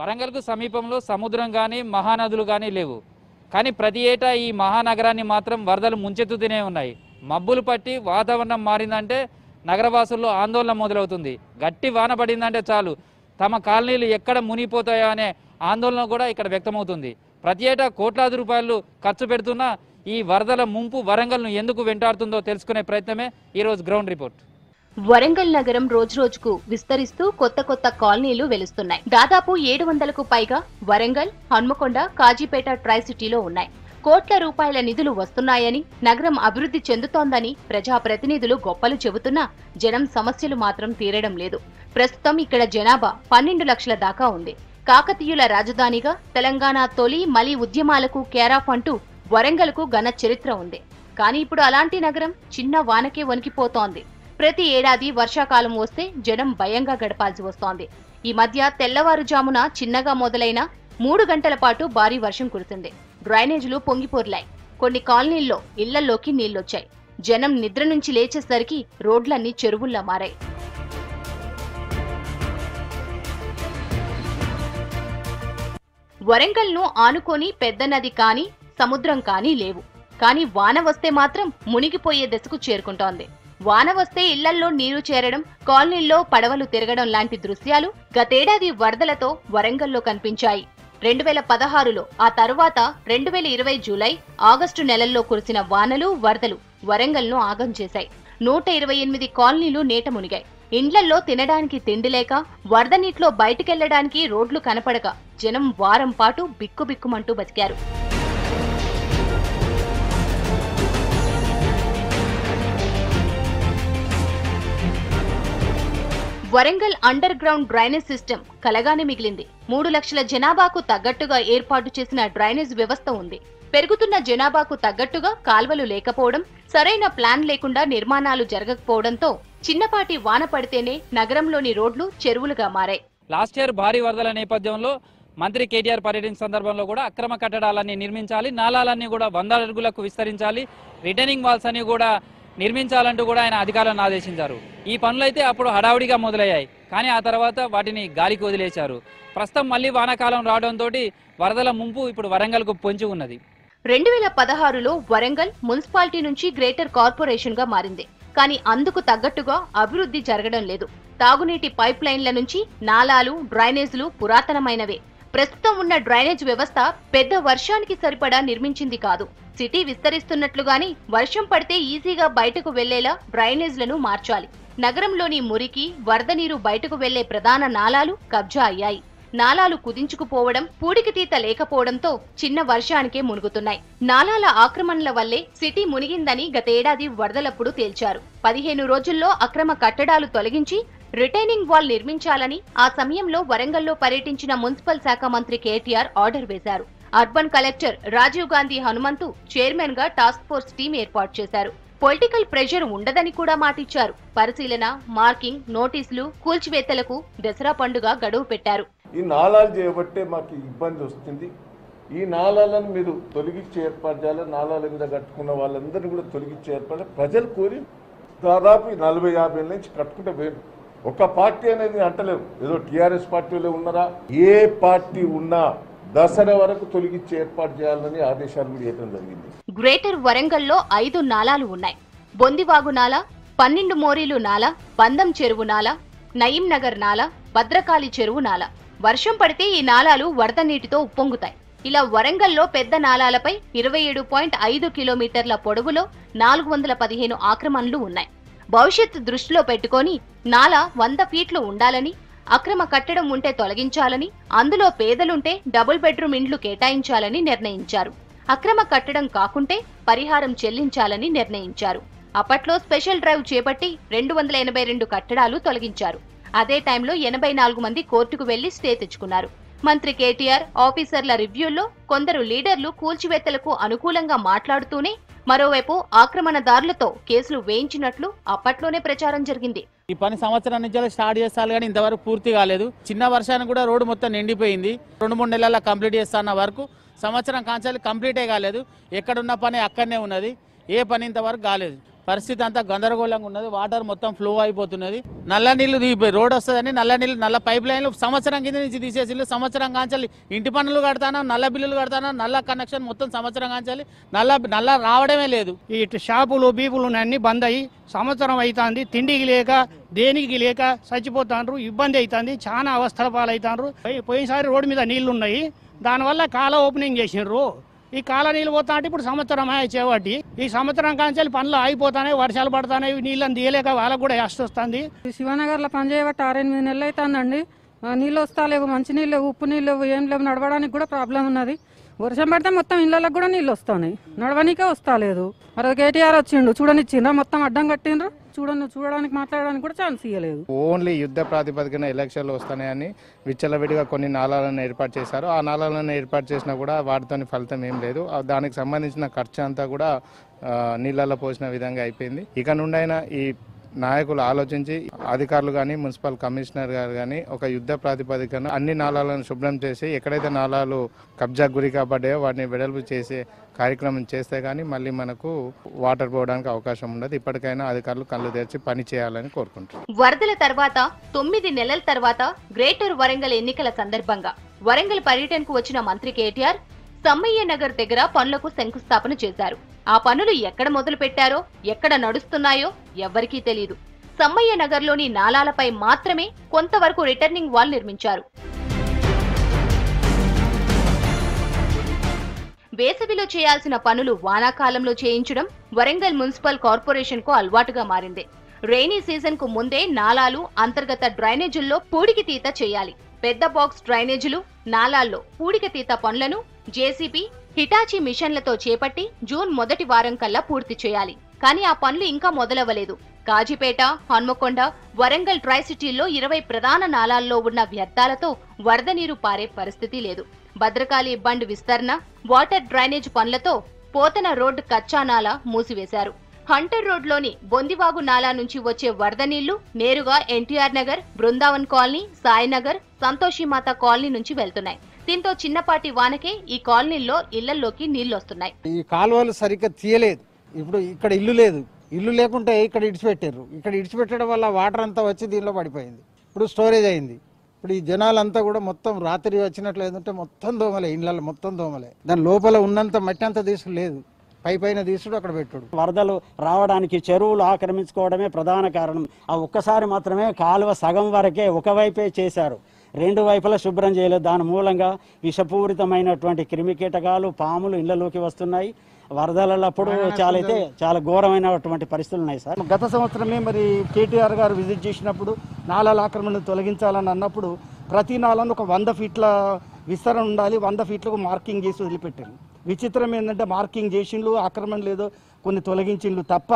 వరంగల్కు సమీపంలో సముద్రం కానీ మహానదులు కానీ లేవు. కానీ ప్రతి ఏటా ఈ మహానగరాన్ని మాత్రం వరదలు ముంచెత్తుతూనే ఉన్నాయి. మబ్బులు పట్టి వాతావరణం మారిందంటే నగరవాసుల్లో ఆందోళన మొదలవుతుంది. గట్టి వాన పడిందంటే చాలు. తమ కాలనీలు ఎక్కడ మునిగిపోతాయో అనే ఆందోళన కూడా ఇక్కడ వ్యక్తమవుతుంది. ప్రతి ఏటా కోట్లాది రూపాయలు ఖర్చు పెడుతున్న ఈ వరదల ముంపు వరంగల్ను ఎందుకు వెంటాడుతుందో తెలుసుకునే ప్రయత్నమే ఈరోజు గ్రౌండ్ రిపోర్ట్. వరంగల్ నగరం రోజురోజుకు విస్తరిస్తూ కొత్త కొత్త కాలనీలు వెలుస్తున్నాయి. దాదాపు ఏడు వందలకు పైగా వరంగల్ హన్మకొండ కాజీపేట ట్రై సిటీలో ఉన్నాయి. కోట్ల రూపాయల నిధులు వస్తున్నాయని నగరం అభివృద్ధి చెందుతోందని ప్రజాప్రతినిధులు గొప్పలు చెబుతున్నా జనం సమస్యలు మాత్రం తీరడం లేదు. ప్రస్తుతం ఇక్కడ జనాభా పన్నెండు లక్షల దాకా ఉంది. కాకతీయుల రాజధానిగా తెలంగాణ తొలి మలి ఉద్యమాలకు కేరాఫ్ అంటూ వరంగల్కు ఘన చరిత్ర ఉంది. కానీ ఇప్పుడు అలాంటి నగరం చిన్న వానకే వణికిపోతోంది. ప్రతి ఏడాది వర్షాకాలం వస్తే జనం భయంగా గడపాల్సి వస్తోంది. ఈ మధ్య తెల్లవారుజామున చిన్నగా మొదలైన మూడు గంటల పాటు భారీ వర్షం కురిసింది. డ్రైనేజీలు పొంగిపోర్లాయి. కొన్ని కాలనీల్లో ఇళ్ళలోకి నీళ్ళొచ్చాయి. జనం నిద్ర నుంచి లేచేసరికి రోడ్లన్నీ చెరువుల్లా మారాయి. వరంగల్ను ఆనుకొని పెద్ద నది కానీ సముద్రం కానీ లేవు. కానీ వాన వస్తే మాత్రం మునిగిపోయే దశకు చేరుకుంటోంది. వాన వస్తే ఇళ్ళల్లో నీరు చేరడం కాలనీల్లో పడవలు తిరగడం లాంటి దృశ్యాలు గతేడాది వరదలతో వరంగల్లో కనిపించాయి. రెండు వేల పదహారులో ఆ తరువాత రెండు వేల ఇరవై జూలై ఆగస్టు నెలల్లో కురిసిన వానలు వరదలు వరంగల్ను ఆగం చేశాయి. నూట ఇరవై ఎనిమిది కాలనీలు నీట మునిగాయి. ఇండ్లల్లో తినడానికి తిండి లేక వరద నీటిలో బయటికెళ్ళడానికి రోడ్లు కనపడక జనం వారం పాటు బిక్కుబిక్కుమంటూ బతికారు. Warangal underground drainage system కలగానే మిగిలింది. మూడు లక్షల జనాభాకు తగ్గట్టుగా ఏర్పాటు చేసిన డ్రైనేజ్ వ్యవస్థ ఉంది. పెరుగుతున్న జనాభాకు తగ్గట్టుగా కాల్వలు లేకపోవడం సరైన ప్లాన్ లేకుండా నిర్మాణాలు జరగకపోవడంతో చిన్నపాటి వాన పడితేనే నగరంలోని రోడ్లు చెరువులుగా మారాయి. లాస్ట్ ఇయర్ భారీ వరదల నేపథ్యంలో మంత్రి కేటీఆర్ పర్యటన సందర్భంలో కూడా అక్రమ కట్టడాలన్నీ నిర్మించాలి నాలాలన్నీ కూడా వంద అడుగులకు విస్తరించాలి రిటర్నింగ్ వాల్స్ అన్ని కూడా నిర్మించాలంటూ కూడా ఆయన అధికారులను ఆదేశించారు. ఈ పనులైతే అప్పుడు హడావుడిగా మొదలయ్యాయి. కానీ ఆ తర్వాత వాటిని గాలికి వదిలేశారు. ప్రస్తుతం మళ్ళీ వానాకాలం రావడంతో వరదల ముంపు ఇప్పుడు వరంగల్కు పొంచి ఉన్నది. రెండు వేల పదహారులో వరంగల్ మున్సిపాలిటీ నుంచి గ్రేటర్ కార్పొరేషన్గా మారింది. కానీ అందుకు తగ్గట్టుగా అభివృద్ధి జరగడం లేదు. తాగునీటి పైప్ లైన్ల నుంచి నాలాలు డ్రైనేజ్లు పురాతనమైనవే. ప్రస్తుతం ఉన్న డ్రైనేజ్ వ్యవస్థ పెద్ద వర్షానికి సరిపడా నిర్మించింది కాదు. సిటీ విస్తరిస్తున్నట్లుగాని వర్షం పడితే ఈజీగా బయటకు వెళ్ళేలా డ్రైనేజ్లను మార్చాలి. నగరంలోని మురికి వరద నీరు బయటకు వెళ్ళే ప్రధాన నాలాలు కబ్జా అయ్యాయి. నాలాలు కుదించుకుపోవడం పూడికితీత లేకపోవడంతో చిన్న వర్షానికే మునుగుతున్నాయి. నాలాల ఆక్రమణల వల్లే సిటీ మునిగిందని గతేడాది వరదలప్పుడు తేల్చారు. పదిహేను రోజుల్లో అక్రమ కట్టడాలు తొలగించి రిటైనింగ్ వాల్ నిర్మించాలని ఆ సమయంలో వరంగల్లో పర్యటించిన మున్సిపల్ శాఖ మంత్రి కేటీఆర్ ఆర్డర్ వేశారు. అర్బన్ కలెక్టర్ రాజీవ్ గాంధీ హనుమంతు చైర్మన్గా టాస్క్ ఫోర్స్ టీం ఏర్పాటు చేశారు. పొలిటికల్ ప్రెషర్ ఉండదని కూడా మాటిచ్చారు. పరిశీలన మార్కింగ్ నోటీసులు కూల్చివేతలకు దసరా పండుగ గడువు పెట్టారు. ఈ నాళాలు చేయబట్టే మాకు ఇబ్బంది వస్తుంది. ఈ నాళాలను మీరు తొలగించి ఏర్పాటు చేయాలి. నాళాల మీద కట్టుకున్న వాళ్ళందరినీ కూడా తొలగించి ఏర్పాటు ప్రజలు కోరి దాదాపు నలభై యాభై నుంచి కట్టుకుంటే పోయారు ఒక పార్టీ అనేది అంటలేవు. ఏదో టీఆర్ఎస్ పార్టీలో ఉన్నారా? ఏ పార్టీ ఉన్నా దసరా వరకు తొలగించి ఏర్పాటు చేయాలని ఆదేశాలు కూడా ఇవ్వడం జరిగింది. గ్రేటర్ వరంగల్లో ఐదు నాలాలు ఉన్నాయి. బొందివాగు నాల పన్నెండు మోరీలు నాల బందం చెరువు నాల నయీం నగర్ నాల భద్రకాళి చెరువు నాల. వర్షం పడితే ఈ నాలాలు వరద నీటితో ఉప్పొంగుతాయి. ఇలా వరంగల్లో పెద్ద నాలాలపై ఇరవై ఏడు పాయింట్ ఐదు కిలోమీటర్ల పొడవులో నాలుగు వందల పదిహేను ఆక్రమణలు ఉన్నాయి. భవిష్యత్తు దృష్టిలో పెట్టుకొని నాల వంద ఫీట్లు ఉండాలని అక్రమ కట్టడం ఉంటే తొలగించాలని అందులో పేదలుంటే డబుల్ బెడ్రూమ్ ఇండ్లు కేటాయించాలని నిర్ణయించారు. అక్రమ కట్టడం కాకుంటే పరిహారం చెల్లించాలని నిర్ణయించారు. అప్పట్లో స్పెషల్ డ్రైవ్ చేపట్టి రెండు వందల ఎనభై రెండు కట్టడాలు తొలగించారు. అదే టైంలో ఎనభై నాలుగు మంది కోర్టుకు వెళ్ళి స్టే తెచ్చుకున్నారు. మంత్రి కేటీఆర్ ఆఫీసర్ల రివ్యూల్లో కొందరు లీడర్లు కూల్చివేత్తలకు అనుకూలంగా మాట్లాడుతూనే మరోవైపు ఆక్రమణదారులతో కేసులు వేయించినట్లు అప్పట్లోనే ప్రచారం జరిగింది. ఈ పని సంవత్సరం నుంచి స్టార్ట్ చేస్తారు కానీ ఇంతవరకు పూర్తి కాలేదు. చిన్న వర్షానికి కూడా రోడ్డు మొత్తం నిండిపోయింది. రెండు మూడు నెలల కంప్లీట్ చేస్తున్న వరకు సంవత్సరం కాంచాలి కంప్లీటే కాలేదు. ఎక్కడున్న పని అక్కడనే ఉన్నది. ఏ పని ఇంతవరకు కాలేదు. పరిస్థితి అంతా గందరగోళంగా ఉన్నది. వాటర్ మొత్తం ఫ్లో అయిపోతున్నది. నల్ల నీళ్ళు రోడ్ వస్తుందని నల్ల నీళ్ళు నల్ల పైప్ లైన్లు సంవత్సరం కింద నుంచి తీసేసి సంవత్సరం కాంచాలి ఇంటి పనులు కడతానా నల్ల బిల్లులు కడతానా నల్ల కనెక్షన్ మొత్తం సంవత్సరం కాంచాలి నల్ల నల్ల రావడమే లేదు. ఇటు షాపులు బీపులు అన్ని బంద్ అయ్యి సంవత్సరం అవుతుంది తిండికి లేక దేనికి లేక చచ్చిపోతాండ్రు. ఇబ్బంది అవుతుంది చాలా అవస్థల పాలవుతాండ్రు పోయినసారి రోడ్డు మీద నీళ్ళు ఉన్నాయి దానివల్ల కాల ఓపెనింగ్ చేసిండ్రు. ఈ కాల నీళ్ళు పోతా అంటే ఇప్పుడు సంవత్సరం చేపట్టి ఈ సంవత్సరం కాంచాలి పనులు ఆగిపోతాయి వర్షాలు పడతాయి నీళ్ళని తీయలేక వాళ్ళకు కూడా యాస్ట్ వస్తుంది. శివనగర్లో పనిచేయబట్టి ఆరెనిమిది నెలలు అవుతుందండి నీళ్ళు నీళ్ళు వస్తాలేవు మంచి నీళ్ళు లేవు ఉప్పు నీళ్ళు లేవు ఏం లేవు నడవడానికి కూడా ప్రాబ్లం ఉన్నది. వర్షం పడితే మొత్తం ఇళ్ళకి కూడా నీళ్ళు వస్తున్నాయి. నడవనికే వస్తాలేదు మరి కేటీఆర్ వచ్చిండు చూడనిచ్చిండ్రా? మొత్తం అడ్డం కట్టిండ్రు? చూడను చూడడానికి మాట్లాడడానికి కూడా ఛాన్స్ ఇవ్వలేదు ఓన్లీ యుద్ధ ప్రాతిపదికన ఎలక్షన్లు వస్తున్నాయని విచ్చలవిడిగా కొన్ని నాళాలను ఏర్పాటు చేశారు. ఆ నాళాలను ఏర్పాటు చేసినా కూడా వాటితోని ఫలితం ఏం లేదు. దానికి సంబంధించిన ఖర్చు అంతా కూడా నీళ్ళల్లో పోసిన విధంగా అయిపోయింది. ఇక నుండైనా ఈ నాయకులు ఆలోచించి అధికారులు కానీ మున్సిపల్ కమిషనర్ గారు కానీ ఒక యుద్ధ ప్రాతిపదికన అన్ని నాళాలను శుభ్రం చేసి ఎక్కడైతే నాళాలు కబ్జా గురి కాబడ్డాయో వాటిని వెడల్పు చేసే కార్యక్రమం చేస్తే కానీ మళ్ళీ మనకు వాటర్ పోవడానికి అవకాశం ఉండదు. ఇప్పటికైనా అధికారులు కళ్ళు తెరిచి పని చేయాలని కోరుకుంటున్నారు. వరదల తర్వాత తొమ్మిది నెలల తర్వాత గ్రేటర్ వరంగల్ ఎన్నికల సందర్భంగా వరంగల్ పర్యటనకు వచ్చిన మంత్రి కేటీఆర్ సమ్మయ్య నగర్ దగ్గర పనులకు శంకుస్థాపన చేశారు. ఆ పనులు ఎక్కడ మొదలు పెట్టారో ఎక్కడ నడుస్తున్నాయో ఎవ్వరికీ తెలియదు సమ్మయ్య నగర్లోని నాలాలపై మాత్రమే కొంతవరకు రిటర్నింగ్ వాల్ నిర్మించారు. వేసవిలో చేయాల్సిన పనులు వానాకాలంలో చేయించడం వరంగల్ మున్సిపల్ కార్పొరేషన్కు అలవాటుగా మారింది. రెయినీ సీజన్కు ముందే నాలాలు అంతర్గత డ్రైనేజీల్లో పూడికి తీత చేయాలి. పెద్ద బాక్స్ డ్రైనేజీలు నాలాల్లో పూడిక తీత పనులను జేసీబీ హిటాచి మిషన్లతో చేపట్టి జూన్ మొదటి వారం కల్లా పూర్తి చేయాలి. కానీ ఆ పనులు ఇంకా మొదలవ్వలేదు. కాజీపేట హన్మకొండ వరంగల్ ట్రై సిటీల్లో ఇరవై ప్రధాన నాలాల్లో ఉన్న వ్యర్థాలతో వరద నీరు పారే పరిస్థితి లేదు. భద్రకాళి బండ్ విస్తరణ వాటర్ డ్రైనేజ్ పనులతో పోతన రోడ్డు కచ్చా నాలా మూసివేశారు. హంటర్ రోడ్లోని బొందివాగు నాలా నుంచి వచ్చే వరద నీళ్ళు నేరుగా ఎన్టీఆర్ నగర్ బృందావన్ కాలనీ సాయినగర్ సంతోషిమాత కాలనీ నుంచి వెళ్తున్నాయి. దీంతో చిన్నపాటి వానకే ఈ కాలనీల్లో ఇళ్ళలోకి నీళ్ళొస్తున్నాయి ఈ కాలువలు సరిగ్గా తీయలేదు. ఇప్పుడు ఇక్కడ ఇల్లు లేదు. ఇల్లు లేకుంటే ఇక్కడ ఇడిచిపెట్టారు ఇక్కడ ఇడిచిపెట్టడం వల్ల వాటర్ అంతా వచ్చి దీనిలో పడిపోయింది. ఇప్పుడు స్టోరేజ్ అయింది. ఇప్పుడు ఈ జనాలంతా కూడా మొత్తం రాత్రి వచ్చినట్లు ఏంటంటే మొత్తం దోమలే ఇళ్ళల్లో మొత్తం దోమలే. దాని లోపల ఉన్నంత మట్టి అంతా తీసుడు లేదు. పై పైన తీసుడు అక్కడ పెట్టుడు. వరదలు రావడానికి చెరువులు ఆక్రమించుకోవడమే ప్రధాన కారణం. ఆ ఒక్కసారి మాత్రమే కాలువ సగం వరకే ఒకవైపే చేశారు. రెండు వైపులా శుభ్రం చేయలేదు. దాని మూలంగా విషపూరితమైనటువంటి క్రిమి కీటకాలు పాములు ఇళ్ళలోకి వస్తున్నాయి. వరదలప్పుడు చాలా అయితే చాలా ఘోరమైనటువంటి పరిస్థితులు ఉన్నాయి సార్. గత సంవత్సరమే మరి కేటీఆర్ గారు విజిట్ చేసినప్పుడు నాలాల ఆక్రమణను తొలగించాలని అన్నప్పుడు ప్రతి నాలను ఒక వంద ఫీట్ల విస్తరణ ఉండాలి వంద ఫీట్లకు మార్కింగ్ చేసి వదిలిపెట్టారు. విచిత్రం ఏంటంటే మార్కింగ్ చేసిండ్లు ఆక్రమణ లేదో కొన్ని తొలగించిండ్లు తప్ప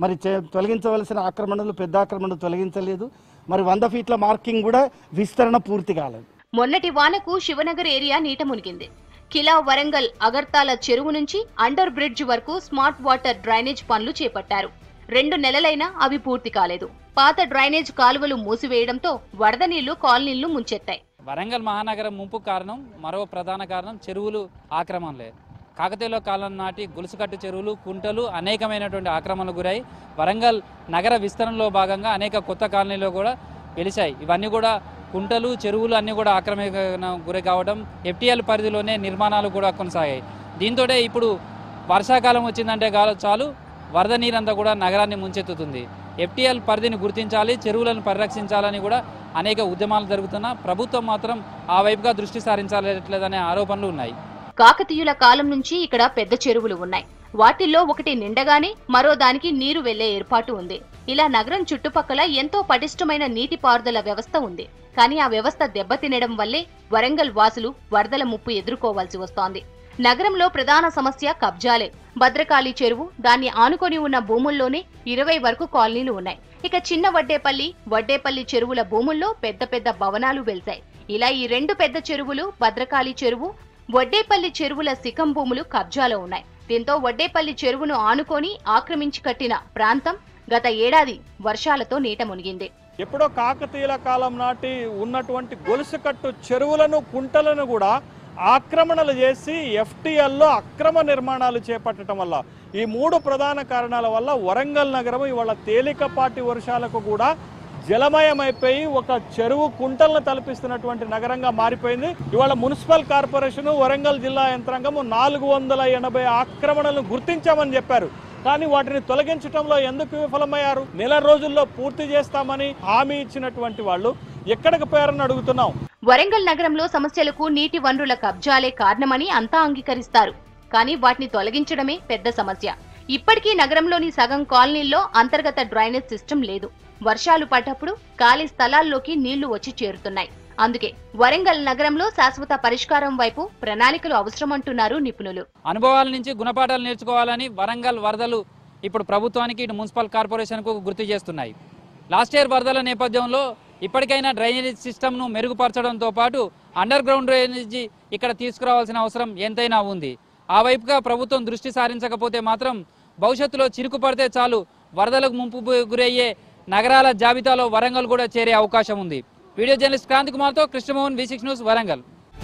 మరి తొలగించవలసిన ఆక్రమణలు పెద్ద ఆక్రమణలు తొలగించలేదు. మరి వంద ఫీట్ల మార్కింగ్ కూడా విస్తరణ పూర్తి కాలేదు. మొన్నటి వానకు శివనగర్ ఏరియా నీట మునిగింది. కిలా వరంగల్ అగర్తాల చెరువు నుంచి అండర్ బ్రిడ్జ్ వరకు స్మార్ట్ వాటర్ డ్రైనేజ్ పనులు చేపట్టారు. రెండు నెలలైనా అవి పూర్తి కాలేదు. పాత డ్రైనేజ్ కాలువలు మూసివేయడంతో వరద నీళ్ళు కాలనీళ్ళు ముంచెత్తాయి. వరంగల్ మహానగరం ముంపు కారణం మరో ప్రధాన కారణం చెరువులు ఆక్రమణలే. కాకతీయుల కాలం నాటి గొలుసుకట్టు చెరువులు కుంటలు అనేకమైనటువంటి ఆక్రమణలు గురై వరంగల్ నగర విస్తరణలో భాగంగా అనేక కొత్త కాలనీలో కూడా వెలిశాయి. ఇవన్నీ కూడా కుంటలు చెరువులు అన్నీ కూడా ఆక్రమణ గురి కావడం ఎఫ్టీఎల్ పరిధిలోనే నిర్మాణాలు కూడా కొనసాగాయి. దీంతో ఇప్పుడు వర్షాకాలం వచ్చిందంటే చాలు వరద నీరంతా కూడా నగరాన్ని ముంచెత్తుతుంది. ఎఫ్టీఎల్ పరిధిని గుర్తించాలి చెరువులను పరిరక్షించాలని కూడా అనేక ఉద్యమాలు జరుగుతున్నా ప్రభుత్వం మాత్రం ఆ వైపుగా దృష్టి సారించలేదనే ఆరోపణలు ఉన్నాయి. కాకతీయుల కాలం నుంచి ఇక్కడ పెద్ద చెరువులు ఉన్నాయి. వాటిల్లో ఒకటి నిండగానే మరో దానికి నీరు వెళ్ళే ఏర్పాటు ఉంది. ఇలా నగరం చుట్టుపక్కల ఎంతో పటిష్టమైన నీటిపారుదల వ్యవస్థ ఉంది. కానీ ఆ వ్యవస్థ దెబ్బతినడం వల్లే వరంగల్ వాసులు వరదల ముప్పు ఎదుర్కోవాల్సి వస్తోంది. నగరంలో ప్రధాన సమస్య కబ్జాలే. భద్రకాళి చెరువు దాన్ని ఆనుకొని ఉన్న భూముల్లోనే ఇరవై వరకు కాలనీలు ఉన్నాయి. ఇక చిన్న వడ్డేపల్లి వడ్డేపల్లి చెరువుల భూముల్లో పెద్ద పెద్ద భవనాలు వెలిశాయి. ఇలా ఈ రెండు పెద్ద చెరువులు భద్రకాళి చెరువు వడ్డేపల్లి చెరువుల శిఖం భూములు కబ్జాలో ఉన్నాయి. దీంతో వడ్డేపల్లి చెరువును ఆనుకొని ఆక్రమించి కట్టిన ప్రాంతం గత ఏడాది వర్షాలతో నీట మునిగింది. ఎప్పుడో కాకతీయుల కాలం నాటి ఉన్నటువంటి గొలుసుకట్టు చెరువులను కుంటలను కూడా ఆక్రమణలు చేసి ఎఫ్టీఎల్లో అక్రమ నిర్మాణాలు చేపట్టడం వల్ల ఈ మూడు ప్రధాన కారణాల వల్ల వరంగల్ నగరం ఇవాళ తేలికపాటి వర్షాలకు కూడా జలమయమైపోయి ఒక చెరువు కుంటలను తలపిస్తున్నటువంటి నగరంగా మారిపోయింది. ఇవాళ మున్సిపల్ కార్పొరేషన్ వరంగల్ జిల్లా యంత్రాంగము నాలుగు వందల ఎనభై ఆక్రమణలను గుర్తించామని చెప్పారు. కానీ వాటిని తొలగించడంలో ఎందుకు విఫలమయ్యారు? నెల రోజుల్లో పూర్తి చేస్తామని హామీ ఇచ్చినటువంటి వాళ్ళు ఎక్కడికి పోయారని అడుగుతున్నాం. వరంగల్ నగరంలో సమస్యలకు నీటి వనరుల కబ్జాలే కారణమని అంతా అంగీకరిస్తారు. కానీ వాటిని తొలగించడమే పెద్ద సమస్య. ఇప్పటికీ నగరంలోని సగం కాలనీల్లో అంతర్గత డ్రైనేజ్ సిస్టమ్ లేదు. వర్షాలు పడ్డప్పుడు ఖాళీ స్థలాల్లోకి నీళ్ళు వచ్చి చేరుతున్నాయి. అందుకే వరంగల్ నగరంలో శాశ్వత పరిష్కారం వైపు ప్రణాళికలు అవసరమంటున్నారు నిపుణులు. అనుభవాల నుంచి గుణపాఠాలు నేర్చుకోవాలని వరంగల్ వరదలు ఇప్పుడు ప్రభుత్వానికి ఇటు మున్సిపల్ కార్పొరేషన్కు గుర్తు చేస్తున్నాయి. లాస్ట్ ఇయర్ వరదల నేపథ్యంలో ఇప్పటికైనా డ్రైనేజ్ సిస్టమ్ను మెరుగుపరచడంతో పాటు అండర్ గ్రౌండ్ డ్రైనేజీ ఇక్కడ తీసుకురావాల్సిన అవసరం ఎంతైనా ఉంది. ఆ వైపుగా ప్రభుత్వం దృష్టి సారించకపోతే మాత్రం భవిష్యత్తులో చిరుకు పడితే చాలు వరదలకు ముంపు గురయ్యే నగరాల జాబితాలో వరంగల్ కూడా చేరే అవకాశం ఉంది. వీడియో జర్నలిస్ట్ క్రాంతి కుమార్తో Krishnamohan V six news Warangal.